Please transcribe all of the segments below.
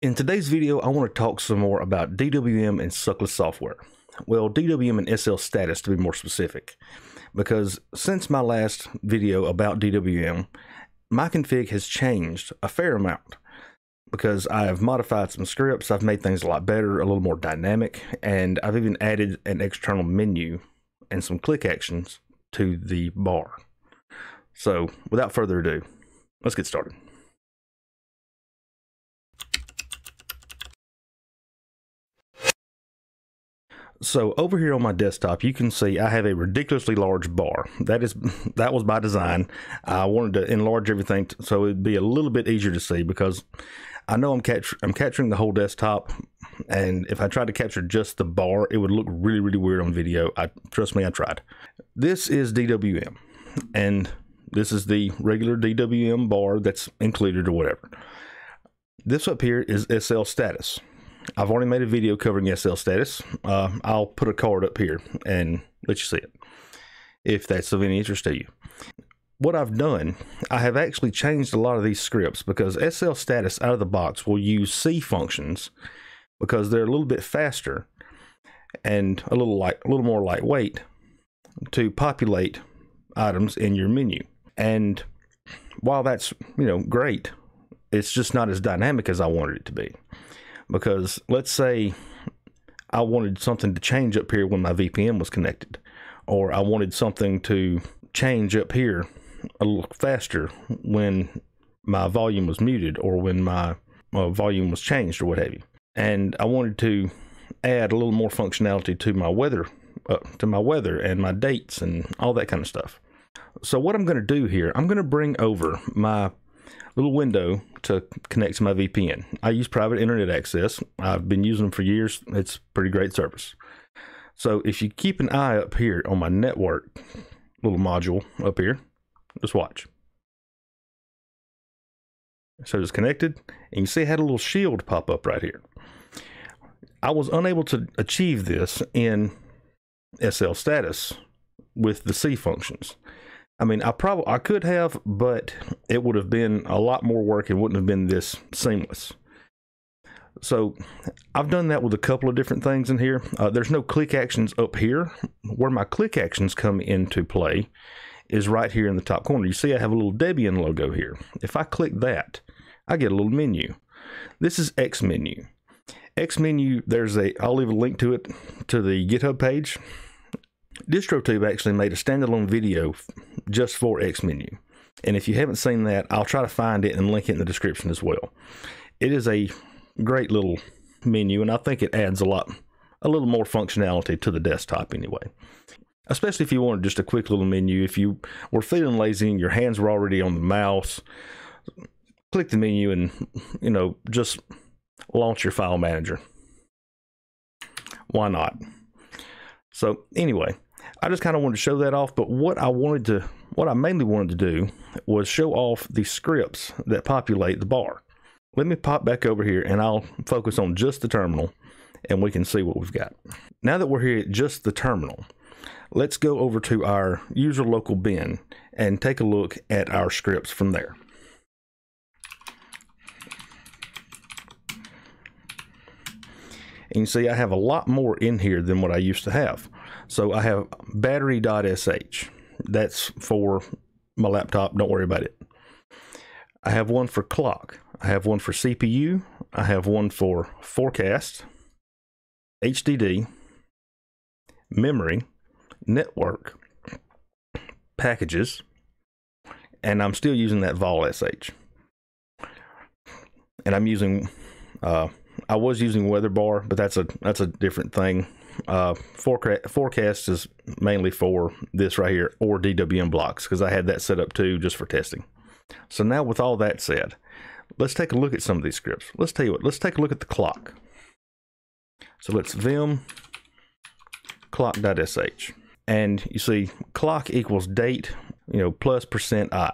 In today's video, I want to talk some more about DWM and suckless software. Well, DWM and slstatus to be more specific, because since my last video about DWM, my config has changed a fair amount because I have modified some scripts, I've made things a lot better, a little more dynamic, and I've even added an external menu and some click actions to the bar. So, without further ado, let's get started. So over here on my desktop, you can see I have a ridiculously large bar. That is that was by design. I wanted to enlarge everything so it'd be a little bit easier to see because I know I'm capture I'm capturing the whole desktop, and if I tried to capture just the bar, it would look really really weird on video. I trust me, I tried. This is DWM, and this is the regular DWM bar that's included or whatever. This up here is slstatus. I've already made a video covering slstatus. Uh, I'll put a card up here and let you see it if that's of any interest to you. What I've done, I have actually changed a lot of these scripts because slstatus out of the box will use C functions because they're a little bit faster and a little light, a little more lightweight to populate items in your menu. And while that's you know great, it's just not as dynamic as I wanted it to be because let's say I wanted something to change up here when my VPN was connected, or I wanted something to change up here a little faster when my volume was muted or when my uh, volume was changed or what have you. And I wanted to add a little more functionality to my weather, uh, to my weather and my dates and all that kind of stuff. So what I'm going to do here, I'm going to bring over my little window to connect to my VPN. I use private internet access. I've been using them for years. It's pretty great service. So if you keep an eye up here on my network little module up here, just watch. So it's connected, and you see I had a little shield pop up right here. I was unable to achieve this in slstatus with the C functions. I mean, I probably I could have, but it would have been a lot more work. It wouldn't have been this seamless. So I've done that with a couple of different things in here. Uh, there's no click actions up here. Where my click actions come into play is right here in the top corner. You see I have a little Debian logo here. If I click that, I get a little menu. This is Xmenu. X menu, there's a, I'll leave a link to it to the GitHub page. DistroTube actually made a standalone video just for Xmenu. And if you haven't seen that, I'll try to find it and link it in the description as well. It is a great little menu, and I think it adds a lot, a little more functionality to the desktop anyway. Especially if you wanted just a quick little menu. If you were feeling lazy and your hands were already on the mouse, click the menu and, you know, just launch your file manager. Why not? So, anyway, I just kind of wanted to show that off. But what I wanted to, what I mainly wanted to do was show off the scripts that populate the bar. Let me pop back over here and I'll focus on just the terminal and we can see what we've got. Now that we're here at just the terminal, let's go over to our user local bin and take a look at our scripts from there. You see I have a lot more in here than what I used to have. So I have battery.sh. That's for my laptop. Don't worry about it. I have one for clock. I have one for CPU. I have one for forecast, HDD, memory, network, packages, and I'm still using that vol sh. And I'm using, uh, I was using weather bar, but that's a that's a different thing. Uh, forecast, forecast is mainly for this right here or DWM blocks because I had that set up too just for testing. So now with all that said, let's take a look at some of these scripts. Let's tell you what, let's take a look at the clock. So let's vim clock.sh. And you see clock equals date, you know, plus percent i.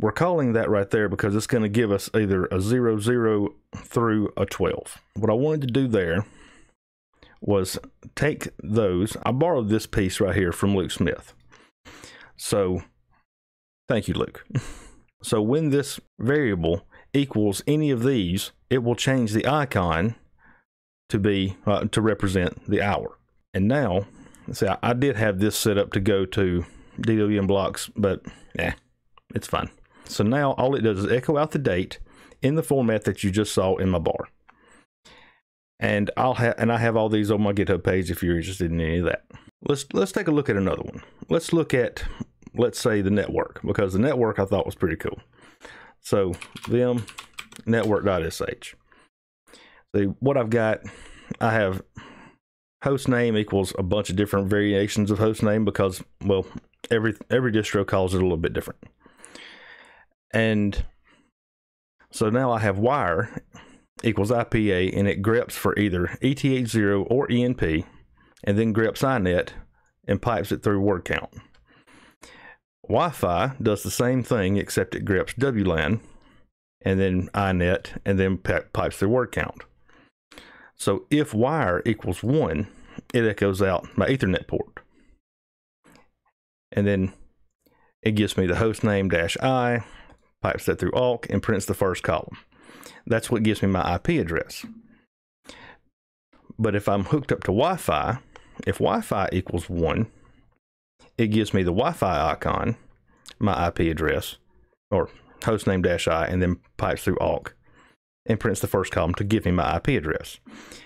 We're calling that right there because it's going to give us either a 0, 0 through a 12. What I wanted to do there was take those. I borrowed this piece right here from Luke Smith. So thank you, Luke. So when this variable equals any of these, it will change the icon to be uh, to represent the hour. And now, see, I, I did have this set up to go to DWM blocks, but yeah, it's fine. So now all it does is echo out the date in the format that you just saw in my bar. And I'll have and I have all these on my GitHub page if you're interested in any of that. Let's let's take a look at another one. Let's look at let's say the network because the network I thought was pretty cool. So vim network.sh. See what I've got, I have host name equals a bunch of different variations of host name because well every every distro calls it a little bit different. And so now I have wire equals IPA and it greps for either ETH0 or ENP and then greps INET and pipes it through word count. Wi-Fi does the same thing except it greps WLAN and then INET and then pipes through word count. So if wire equals 1, it echoes out my Ethernet port. And then it gives me the host name dash I, pipes that through awk, and prints the first column. That's what gives me my IP address. But if I'm hooked up to Wi-Fi, if Wi-Fi equals 1, it gives me the Wi-Fi icon, my IP address, or hostname dash I, and then pipes through awk and prints the first column to give me my IP address.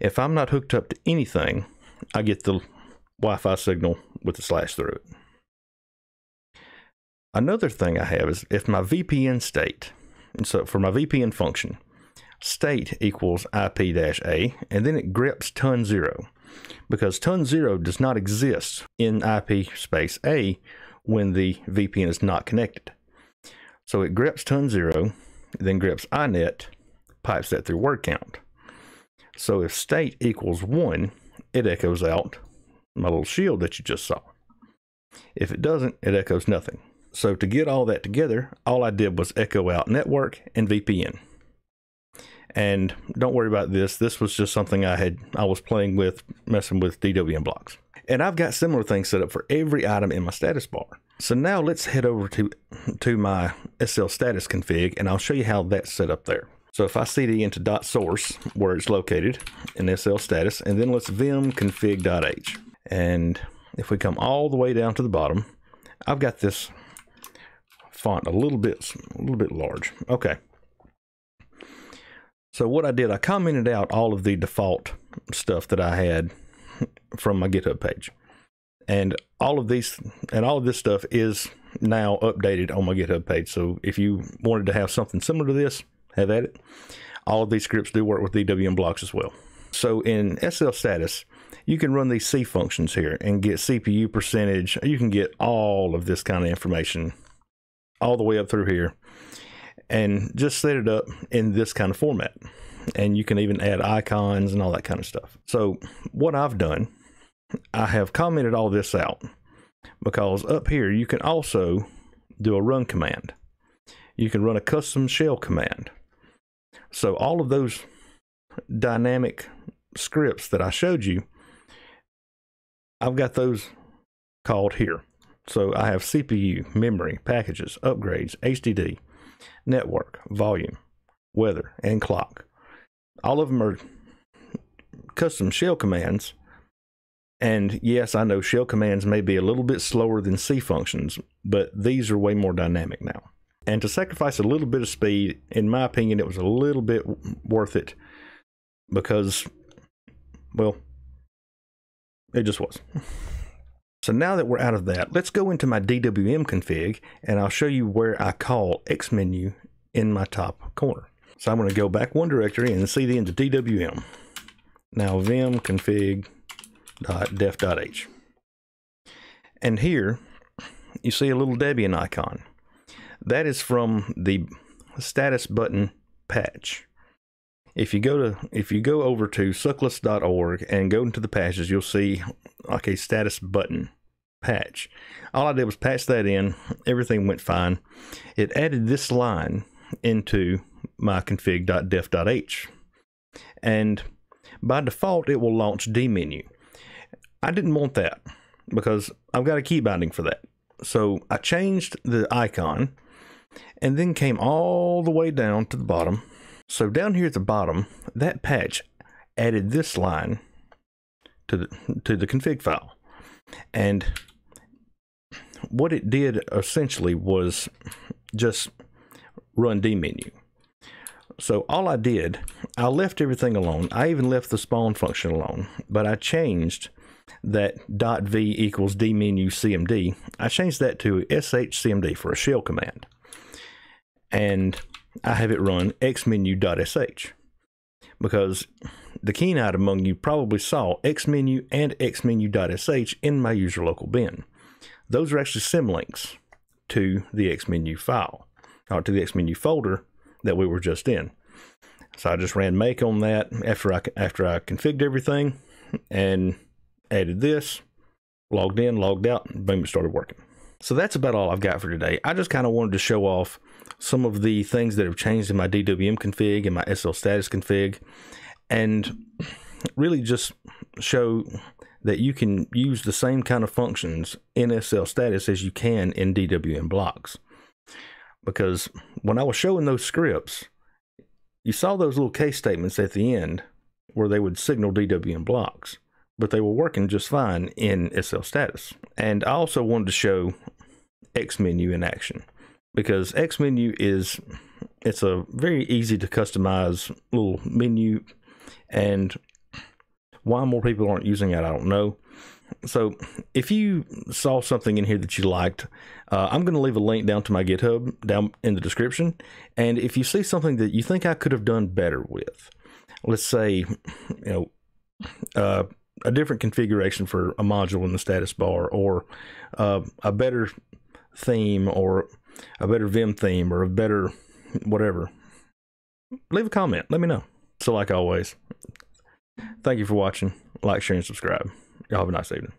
If I'm not hooked up to anything, I get the Wi-Fi signal with the slash through it. Another thing I have is if my VPN state, and so for my VPN function, state equals IP-A, and then it greps tun zero, because tun zero does not exist in IP space A when the VPN is not connected. So it greps tun zero, then greps inet, pipes that through word count. So if state equals one, it echoes out my little shield that you just saw. If it doesn't, it echoes nothing. So to get all that together, all I did was echo out network and VPN. And don't worry about this. This was just something I had I was playing with, messing with DWM blocks. And I've got similar things set up for every item in my status bar. So now let's head over to, to my slstatus config and I'll show you how that's set up there. So if I cd into dot source where it's located in slstatus, and then let's vim config.h. And if we come all the way down to the bottom, I've got this font a little bit a little bit large. Okay. So what I did, I commented out all of the default stuff that I had from my GitHub page. And all of these and all of this stuff is now updated on my GitHub page. So if you wanted to have something similar to this, have at it. All of these scripts do work with DWM blocks as well. So in slstatus, you can run these C functions here and get CPU percentage. You can get all of this kind of information all the way up through here and just set it up in this kind of format. And you can even add icons and all that kind of stuff. So what I've done, I have commented all this out because up here you can also do a run command. You can run a custom shell command. So all of those dynamic scripts that I showed you, I've got those called here. So I have CPU, memory, packages, upgrades, HDD, network, volume, weather, and clock. All of them are custom shell commands. And yes, I know shell commands may be a little bit slower than C functions, but these are way more dynamic now. And to sacrifice a little bit of speed, in my opinion, it was a little bit worth it because, well, it just was. So now that we're out of that, let's go into my DWM config and I'll show you where I call Xmenu in my top corner. So I'm going to go back one directory and cd into DWM. Now vim config.def.h. And here you see a little Debian icon. That is from the status button patch. If you go to if you go over to suckless.org and go into the patches, you'll see like a status button patch. All I did was patch that in. Everything went fine. It added this line into my config.def.h. And by default, it will launch dmenu. I didn't want that because I've got a key binding for that. So I changed the icon and then came all the way down to the bottom. So down here at the bottom, that patch added this line to the to the config file. And what it did essentially was just run dmenu. So all I did, I left everything alone. I even left the spawn function alone, but I changed that dot .v equals dmenu cmd. I changed that to shcmd for a shell command. And I have it run xmenu.sh because the keen-eyed among you probably saw xmenu and xmenu.sh in my user local bin. Those are actually symlinks to the xmenu file, or to the xmenu folder that we were just in. So I just ran make on that after I after I configured everything and added this, logged in, logged out, and boom, it started working. So that's about all I've got for today. I just kind of wanted to show off some of the things that have changed in my DWM config and my slstatus config, and really just show that you can use the same kind of functions in slstatus as you can in DWM blocks. Because when I was showing those scripts, you saw those little case statements at the end where they would signal DWM blocks, but they were working just fine in slstatus. And I also wanted to show Xmenu in action because Xmenu is it's a very easy to customize little menu and why more people aren't using it, I don't know. So, if you saw something in here that you liked, uh, I'm going to leave a link down to my GitHub down in the description. And if you see something that you think I could have done better with, let's say, you know, uh, a different configuration for a module in the status bar, or uh, a better theme, or a better Vim theme, or a better whatever, leave a comment. Let me know. So, like always, thank you for watching. Like, share, and subscribe. Y'all have a nice evening.